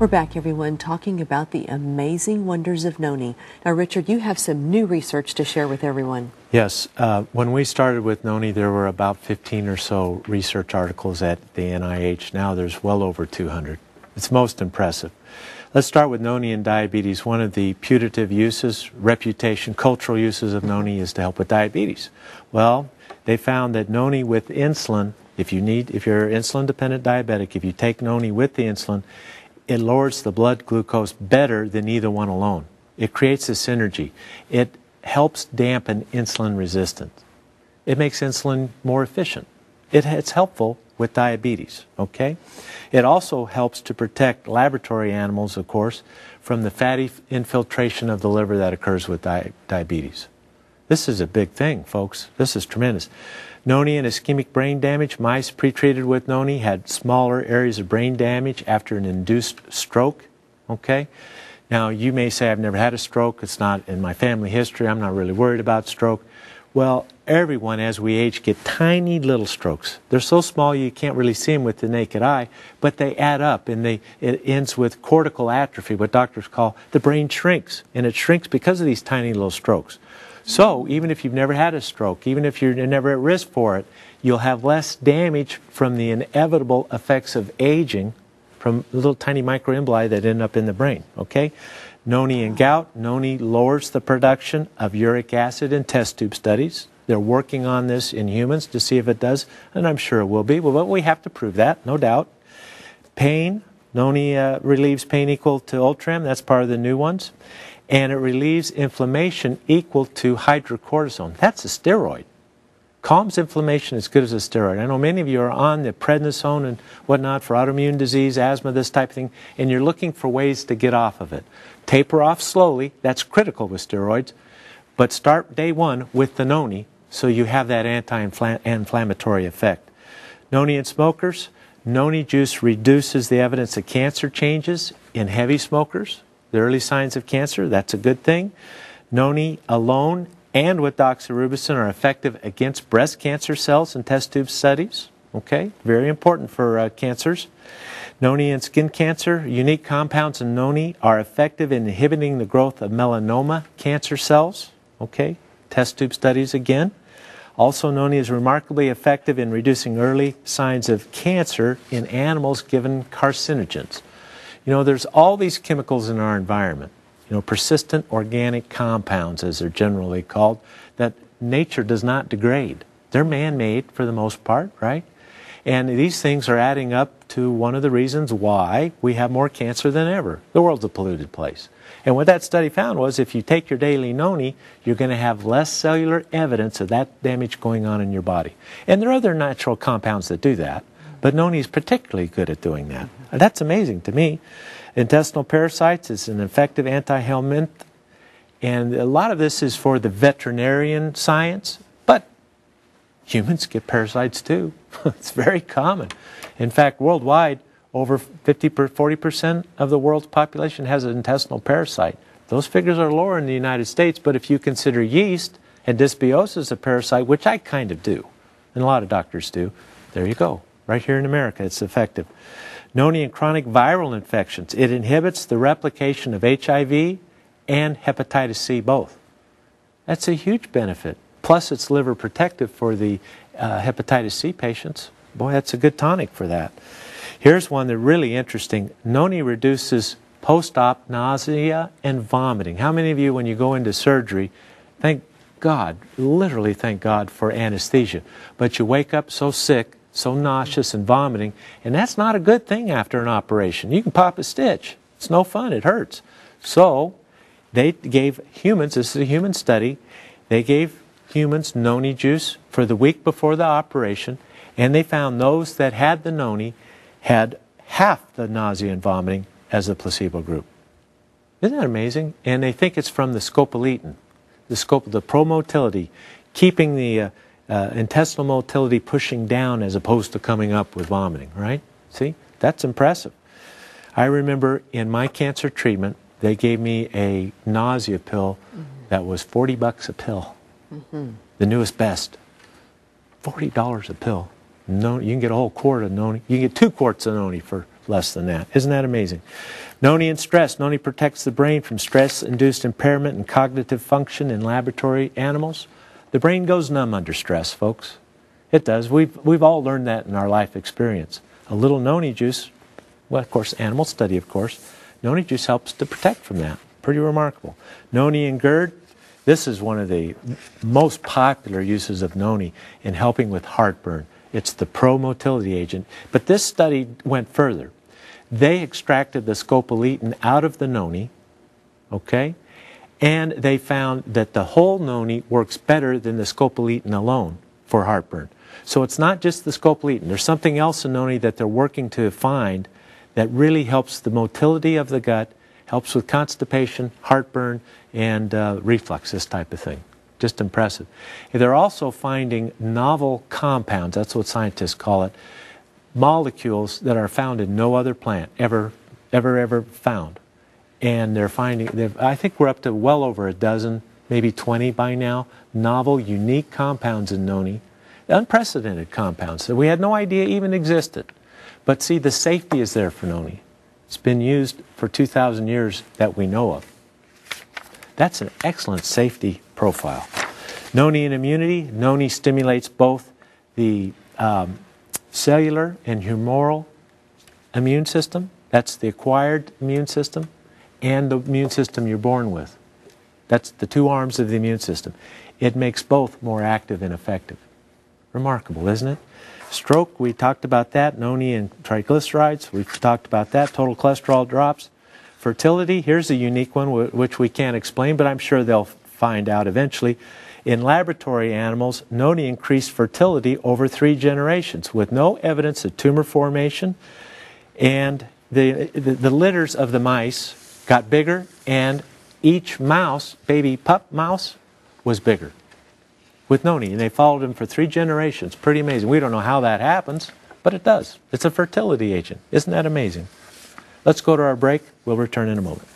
We're back, everyone, talking about the amazing wonders of noni. Now, Richard, you have some new research to share with everyone. Yes. Uh, when we started with noni, there were about 15 or so research articles at the NIH. Now there's well over 200. It's most impressive. Let's start with noni and diabetes. One of the putative uses, reputation, cultural uses of noni is to help with diabetes. Well, they found that noni with insulin, if you need, if you're insulin dependent diabetic, if you take noni with the insulin, it lowers the blood glucose better than either one alone. It creates a synergy. It helps dampen insulin resistance. It makes insulin more efficient. It, it's helpful with diabetes, okay? It also helps to protect laboratory animals, of course, from the fatty infiltration of the liver that occurs with di diabetes. This is a big thing, folks. This is tremendous. Noni and ischemic brain damage. Mice pretreated with noni had smaller areas of brain damage after an induced stroke. Okay? Now, you may say, I've never had a stroke. It's not in my family history. I'm not really worried about stroke. Well, everyone as we age get tiny little strokes. They're so small you can't really see them with the naked eye, but they add up and they, it ends with cortical atrophy, what doctors call the brain shrinks. And it shrinks because of these tiny little strokes. So even if you've never had a stroke, even if you're never at risk for it, you'll have less damage from the inevitable effects of aging from little tiny microemboli that end up in the brain, okay? Noni and gout. Noni lowers the production of uric acid in test tube studies. They're working on this in humans to see if it does, and I'm sure it will be. Well, but we have to prove that, no doubt. Pain. Noni uh, relieves pain equal to Ultram. That's part of the new ones and it relieves inflammation equal to hydrocortisone. That's a steroid. Calms inflammation as good as a steroid. I know many of you are on the prednisone and whatnot for autoimmune disease, asthma, this type of thing, and you're looking for ways to get off of it. Taper off slowly, that's critical with steroids, but start day one with the noni so you have that anti-inflammatory effect. Noni in smokers, noni juice reduces the evidence of cancer changes in heavy smokers the early signs of cancer. That's a good thing. Noni alone and with doxorubicin are effective against breast cancer cells in test tube studies. Okay, very important for uh, cancers. Noni and skin cancer, unique compounds in noni are effective in inhibiting the growth of melanoma cancer cells. Okay, test tube studies again. Also, noni is remarkably effective in reducing early signs of cancer in animals given carcinogens. You know, there's all these chemicals in our environment, you know, persistent organic compounds, as they're generally called, that nature does not degrade. They're man made for the most part, right? And these things are adding up to one of the reasons why we have more cancer than ever. The world's a polluted place. And what that study found was if you take your daily noni, you're going to have less cellular evidence of that damage going on in your body. And there are other natural compounds that do that. But noni is particularly good at doing that. And That's amazing to me. Intestinal parasites is an effective anti-helminth, and a lot of this is for the veterinarian science, humans get parasites too. it's very common. In fact, worldwide, over 50 40% of the world's population has an intestinal parasite. Those figures are lower in the United States, but if you consider yeast and dysbiosis a parasite, which I kind of do, and a lot of doctors do, there you go. Right here in America, it's effective. Noni in chronic viral infections. It inhibits the replication of HIV and hepatitis C both. That's a huge benefit. Plus, it's liver protective for the uh, hepatitis C patients. Boy, that's a good tonic for that. Here's one that's really interesting. Noni reduces post-op nausea and vomiting. How many of you, when you go into surgery, thank God, literally thank God for anesthesia, but you wake up so sick so nauseous and vomiting, and that's not a good thing after an operation. You can pop a stitch. It's no fun. It hurts. So they gave humans, this is a human study, they gave humans noni juice for the week before the operation, and they found those that had the noni had half the nausea and vomiting as the placebo group. Isn't that amazing? And they think it's from the scopoletin, the scope, of the promotility, keeping the uh, uh, intestinal motility pushing down as opposed to coming up with vomiting, right? See, that's impressive. I remember in my cancer treatment, they gave me a nausea pill mm-hmm. that was 40 bucks a pill. Mm-hmm. The newest best. $40 a pill. No, you can get a whole quart of noni. You can get two quarts of noni for less than that. Isn't that amazing? Noni and stress. Noni protects the brain from stress-induced impairment and cognitive function in laboratory animals. The brain goes numb under stress, folks. It does. We've, we've all learned that in our life experience. A little noni juice, well, of course, animal study, of course, noni juice helps to protect from that. Pretty remarkable. Noni and GERD, this is one of the most popular uses of noni in helping with heartburn. It's the pro-motility agent. But this study went further. They extracted the scopoletin out of the noni, okay? And they found that the whole noni works better than the scopoletin alone for heartburn. So it's not just the scopoletin. There's something else in noni that they're working to find that really helps the motility of the gut, helps with constipation, heartburn, and uh, reflux, this type of thing. Just impressive. They're also finding novel compounds, that's what scientists call it, molecules that are found in no other plant ever, ever, ever found. And they're finding, they've, I think we're up to well over a dozen, maybe 20 by now, novel, unique compounds in noni, unprecedented compounds that we had no idea even existed. But see, the safety is there for noni. It's been used for 2,000 years that we know of. That's an excellent safety profile. Noni and immunity. Noni stimulates both the um, cellular and humoral immune system. That's the acquired immune system and the immune system you're born with. That's the two arms of the immune system. It makes both more active and effective. Remarkable, isn't it? Stroke, we talked about that. Noni and triglycerides, we've talked about that. Total cholesterol drops. Fertility, here's a unique one which we can't explain, but I'm sure they'll find out eventually. In laboratory animals, noni increased fertility over three generations with no evidence of tumor formation. And the, the, the litters of the mice got bigger, and each mouse, baby pup mouse, was bigger with noni. And they followed him for three generations. Pretty amazing. We don't know how that happens, but it does. It's a fertility agent. Isn't that amazing? Let's go to our break. We'll return in a moment.